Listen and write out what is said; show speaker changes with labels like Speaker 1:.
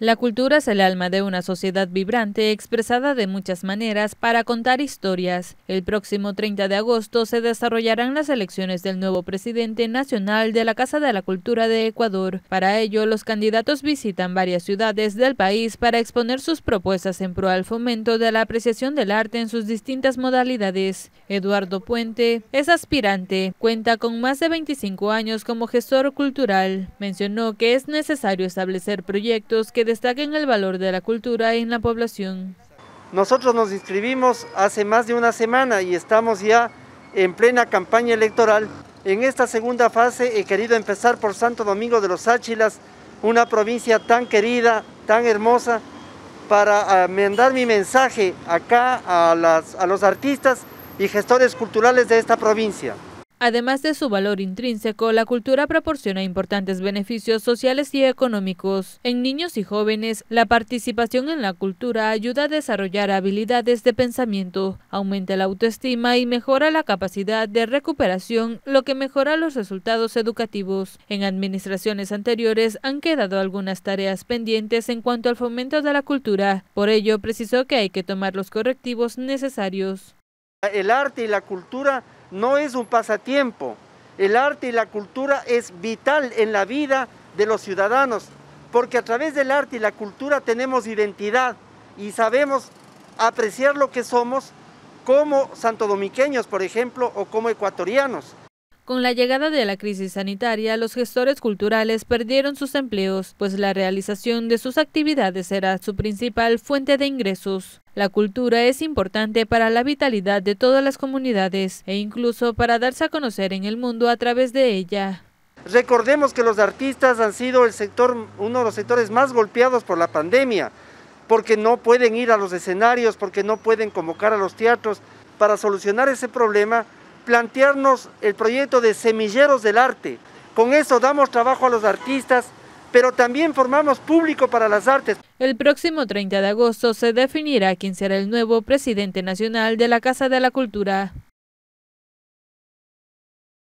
Speaker 1: La cultura es el alma de una sociedad vibrante expresada de muchas maneras para contar historias. El próximo 30 de agosto se desarrollarán las elecciones del nuevo presidente nacional de la Casa de la Cultura de Ecuador. Para ello, los candidatos visitan varias ciudades del país para exponer sus propuestas en pro al fomento de la apreciación del arte en sus distintas modalidades. Eduardo Puente es aspirante, cuenta con más de 25 años como gestor cultural. Mencionó que es necesario establecer proyectos que destaquen el valor de la cultura en la población.
Speaker 2: Nosotros nos inscribimos hace más de una semana y estamos ya en plena campaña electoral. En esta segunda fase he querido empezar por Santo Domingo de los Áchilas, una provincia tan querida, tan hermosa, para mandar mi mensaje acá a, los artistas y gestores culturales de esta provincia.
Speaker 1: Además de su valor intrínseco, la cultura proporciona importantes beneficios sociales y económicos. En niños y jóvenes, la participación en la cultura ayuda a desarrollar habilidades de pensamiento, aumenta la autoestima y mejora la capacidad de recuperación, lo que mejora los resultados educativos. En administraciones anteriores han quedado algunas tareas pendientes en cuanto al fomento de la cultura. Por ello, precisó que hay que tomar los correctivos necesarios.
Speaker 2: El arte y la cultura no es un pasatiempo. El arte y la cultura es vital en la vida de los ciudadanos, porque a través del arte y la cultura tenemos identidad y sabemos apreciar lo que somos como santodomiqueños, por ejemplo, o como ecuatorianos.
Speaker 1: Con la llegada de la crisis sanitaria, los gestores culturales perdieron sus empleos, pues la realización de sus actividades era su principal fuente de ingresos. La cultura es importante para la vitalidad de todas las comunidades e incluso para darse a conocer en el mundo a través de ella.
Speaker 2: Recordemos que los artistas han sido el sector, uno de los sectores más golpeados por la pandemia, porque no pueden ir a los escenarios, porque no pueden convocar a los teatros. Para solucionar ese problema, plantearnos el proyecto de semilleros del arte. Con eso damos trabajo a los artistas, pero también formamos público para las artes.
Speaker 1: El próximo 30 de agosto se definirá quién será el nuevo presidente nacional de la Casa de la Cultura.